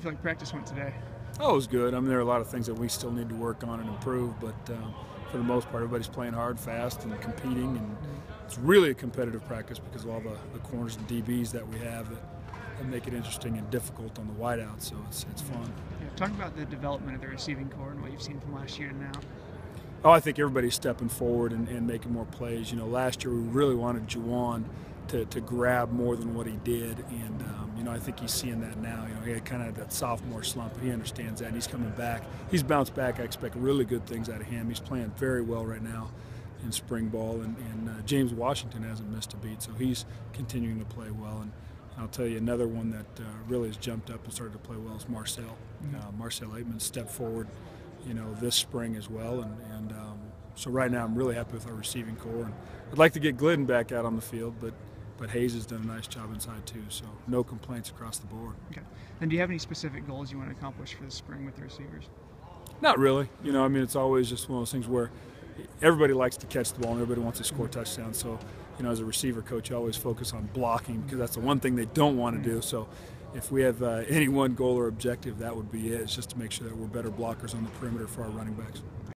I feel like practice went today. Oh, it was good. I mean, there are a lot of things that we still need to work on and improve, but um, for the most part, everybody's playing hard, fast, and competing. And it's really a competitive practice because of all the, the corners and DBs that we have that, that make it interesting and difficult on the wideout. So it's, it's fun. Yeah, talk about the development of the receiving corps and what you've seen from last year to now. Oh, I think everybody's stepping forward and, and making more plays. You know, last year we really wanted Juwan to, to grab more than what he did, and um, you know I think he's seeing that now. You know, he had kind of that sophomore slump, but he understands that, and he's coming back. He's bounced back. I expect really good things out of him. He's playing very well right now in spring ball, and, and uh, James Washington hasn't missed a beat, so he's continuing to play well. And I'll tell you another one that uh, really has jumped up and started to play well is Marcell. Mm-hmm. Uh, Marcell Ateman stepped forward you know, this spring as well. And, and um, so right now I'm really happy with our receiving corps. And I'd like to get Glidden back out on the field, but but Hayes has done a nice job inside too. So no complaints across the board. Okay. And do you have any specific goals you want to accomplish for the spring with the receivers? Not really. You know, I mean, it's always just one of those things where everybody likes to catch the ball and everybody wants to score touchdowns. So, you know, as a receiver coach, you always focus on blocking because that's the one thing they don't want to do. So, if we have uh, any one goal or objective, that would be it. It's just to make sure that we're better blockers on the perimeter for our running backs.